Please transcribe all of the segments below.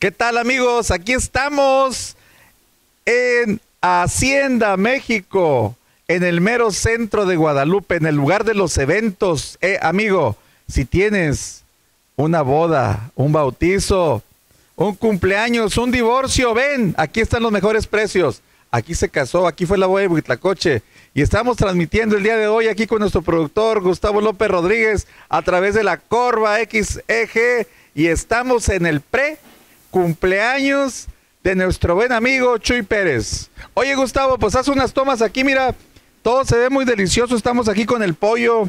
¿Qué tal amigos? Aquí estamos en Hacienda México, en el mero centro de Guadalupe, en el lugar de los eventos. Eh, amigo, si tienes una boda, un bautizo, un cumpleaños, un divorcio, ven, aquí están los mejores precios. Aquí se casó, aquí fue la boda de Huitlacoche. Y estamos transmitiendo el día de hoy aquí con nuestro productor Gustavo López Rodríguez a través de la Corva XEG y estamos en el pre cumpleaños de nuestro buen amigo Chuy Pérez. Oye Gustavo, pues haz unas tomas aquí, mira, todo se ve muy delicioso, estamos aquí con el pollo,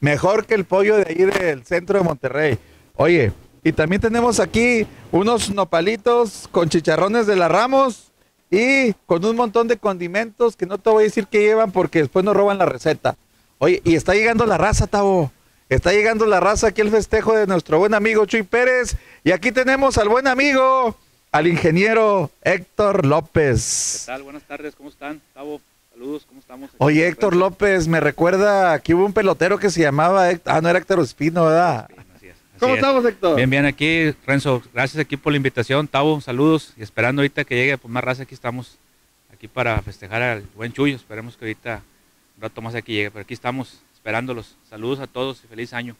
mejor que el pollo de ahí del centro de Monterrey. Oye, y también tenemos aquí unos nopalitos con chicharrones de la Ramos y con un montón de condimentos que no te voy a decir que llevan porque después nos roban la receta. Oye, y está llegando la raza, Tavo. Está llegando la raza aquí el festejo de nuestro buen amigo Chuy Pérez. Y aquí tenemos al buen amigo, al ingeniero Héctor López. ¿Qué tal? Buenas tardes, ¿cómo están? Tavo, saludos, ¿cómo estamos? Oye, Héctor López, me recuerda que hubo un pelotero que se llamaba, ah, no era Héctor Espino, ¿verdad? así es, así ¿Cómo es. estamos, Héctor? Bien, bien, aquí, Renzo, gracias aquí por la invitación, Tavo, saludos, y esperando ahorita que llegue pues más raza, aquí estamos, aquí para festejar al buen Chuyo, esperemos que ahorita un rato más aquí llegue, pero aquí estamos esperándolos, saludos a todos y feliz año.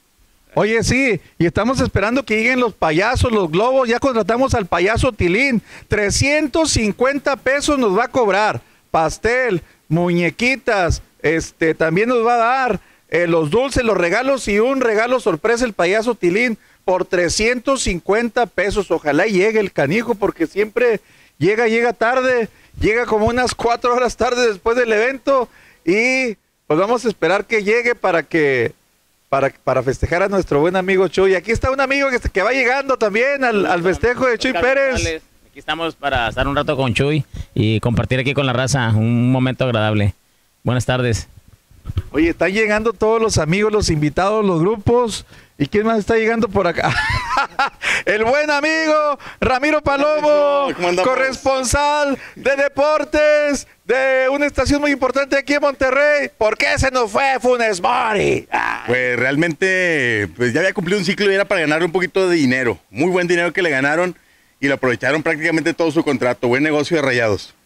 Oye, sí, y estamos esperando que lleguen los payasos, los globos. Ya contratamos al payaso Tilín. 350 pesos nos va a cobrar. Pastel, muñequitas, este, también nos va a dar eh, los dulces, los regalos y un regalo sorpresa el payaso Tilín por 350 pesos. Ojalá llegue el canijo porque siempre llega, llega tarde, llega como unas cuatro horas tarde después del evento y pues vamos a esperar que llegue para que para, para festejar a nuestro buen amigo Chuy. Aquí está un amigo que, que va llegando también al, al festejo de Chuy Pérez. Aquí estamos para estar un rato con Chuy y compartir aquí con la raza un momento agradable. Buenas tardes. Oye, están llegando todos los amigos, los invitados, los grupos. ¿Y quién más está llegando por acá? El buen amigo Ramiro Palomo, corresponsal de deportes de una estación muy importante aquí en Monterrey. ¿Por qué se nos fue Funes Mori? Ah, Pues realmente, pues ya había cumplido un ciclo y era para ganar un poquito de dinero. Muy buen dinero que le ganaron y lo aprovecharon prácticamente todo su contrato. Buen negocio de rayados.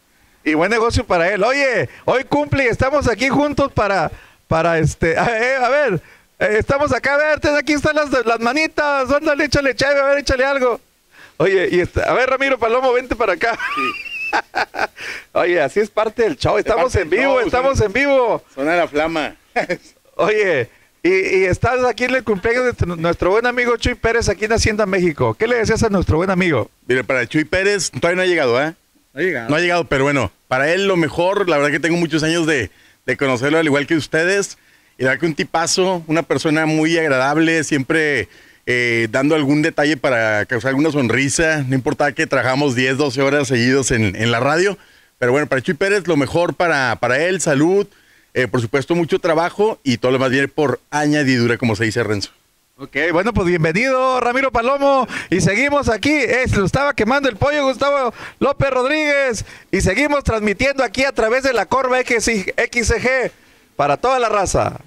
Y buen negocio para él. Oye, hoy cumple y estamos aquí juntos para, para este, a, a ver, eh, estamos acá, a ver, ten, aquí están las, las manitas, ándale, échale chave, a ver, échale algo. Oye, y este, a ver, Ramiro Palomo, vente para acá. Oye, así es parte del show, estamos en vivo, show, estamos en vivo. De la flama. Oye, y, y estás aquí en el cumpleaños de nuestro buen amigo Chuy Pérez aquí en Hacienda México. ¿Qué le decías a nuestro buen amigo? Mire, para Chuy Pérez todavía no ha llegado, ¿eh? No ha llegado, pero bueno, para él lo mejor, la verdad que tengo muchos años de, de conocerlo al igual que ustedes. Verdad que un tipazo, una persona muy agradable, siempre eh, dando algún detalle para causar alguna sonrisa. No importaba que trabajamos 10, 12 horas seguidos en, en la radio. Pero bueno, para Chuy Pérez lo mejor para, para él, salud, eh, por supuesto mucho trabajo y todo lo más viene por añadidura, como se dice Renzo. Ok, bueno, pues bienvenido Ramiro Palomo y seguimos aquí, se lo estaba quemando el pollo Gustavo López Rodríguez y seguimos transmitiendo aquí a través de la Corva XG para toda la raza.